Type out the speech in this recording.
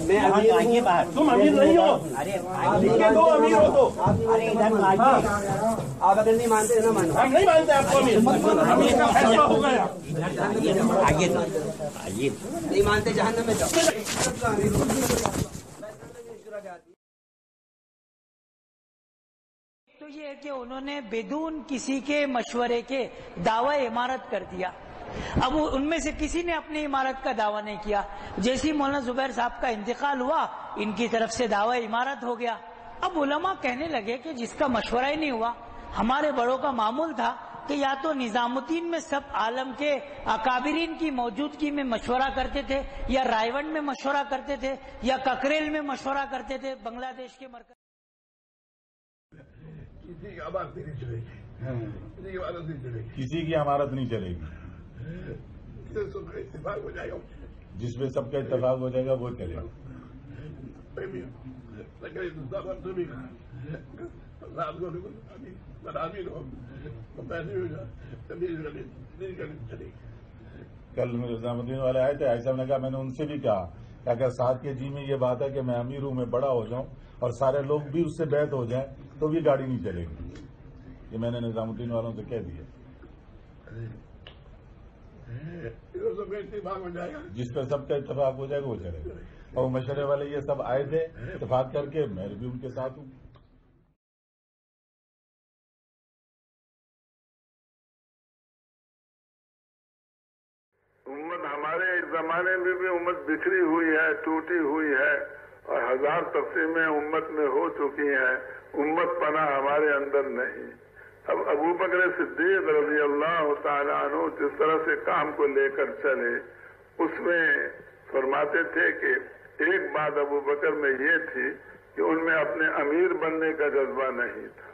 میں باہر۔ تم امیر نہیں ہو۔ ارے دو امیر ہو تو۔ ارے ادھر ہاں۔ آپ اگر نہیں مانتے نہ مانو۔ ہم نہیں مانتے آپ کو امیر۔ امیر کا فیصلہ ہو گیا۔ نہیں مانتے میں تو یہ ہے کہ انہوں نے بدون کسی کے مشورے کے دعوی عمارت کر دیا۔ اب ان میں سے کسی نے اپنی عمارت کا دعویٰ نہیں کیا۔ جیسی مولانا زبیر صاحب کا انتقال ہوا ان کی طرف سے دعوی عمارت ہو گیا۔ اب علماء کہنے لگے کہ جس کا مشورہ ہی نہیں ہوا ہمارے بڑوں کا معمول تھا کہ یا تو نظام الدین میں سب عالم کے اکابرین کی موجودگی میں مشورہ کرتے تھے یا رائے ون میں مشورہ کرتے تھے یا ککریل میں مشورہ کرتے تھے بنگلہ دیش کے مرکز کسی کی عمارت نہیں چلے گی۔ کسی کی عمارت نہیں چلے گی۔ جس میں سب کا اتفاق ہو جائے گا وہ چلے کل نظام الدین والے آئے تھے ایسا نے کہا میں نے ان سے بھی کہا کہ اگر ساتھ کے جی میں یہ بات ہے کہ میں امیر ہوں میں بڑا ہو جاؤں اور سارے لوگ بھی اس سے بیت ہو جائیں تو بھی گاڑی نہیں چلے گی۔ یہ میں نے نظام الدین والوں سے کہہ دیا۔ جس پہ سب کا اتفاق ہو جائے گا وہ چلے گا۔ اور مشورے والے یہ سب آئے تھے اتفاق کر کے میں بھی ان کے ساتھ ہوں۔ امت ہمارے زمانے میں بھی امت بکھری ہوئی ہے ٹوٹی ہوئی ہے اور ہزار تقسیمیں امت میں ہو چکی ہیں۔ امت پناہ ہمارے اندر نہیں۔ اب ابو بکر صدیق رضی اللہ تعالیٰ عنہ جس طرح سے کام کو لے کر چلے، اس میں فرماتے تھے کہ ایک بات ابو بکر میں یہ تھی کہ ان میں اپنے امیر بننے کا جذبہ نہیں تھا۔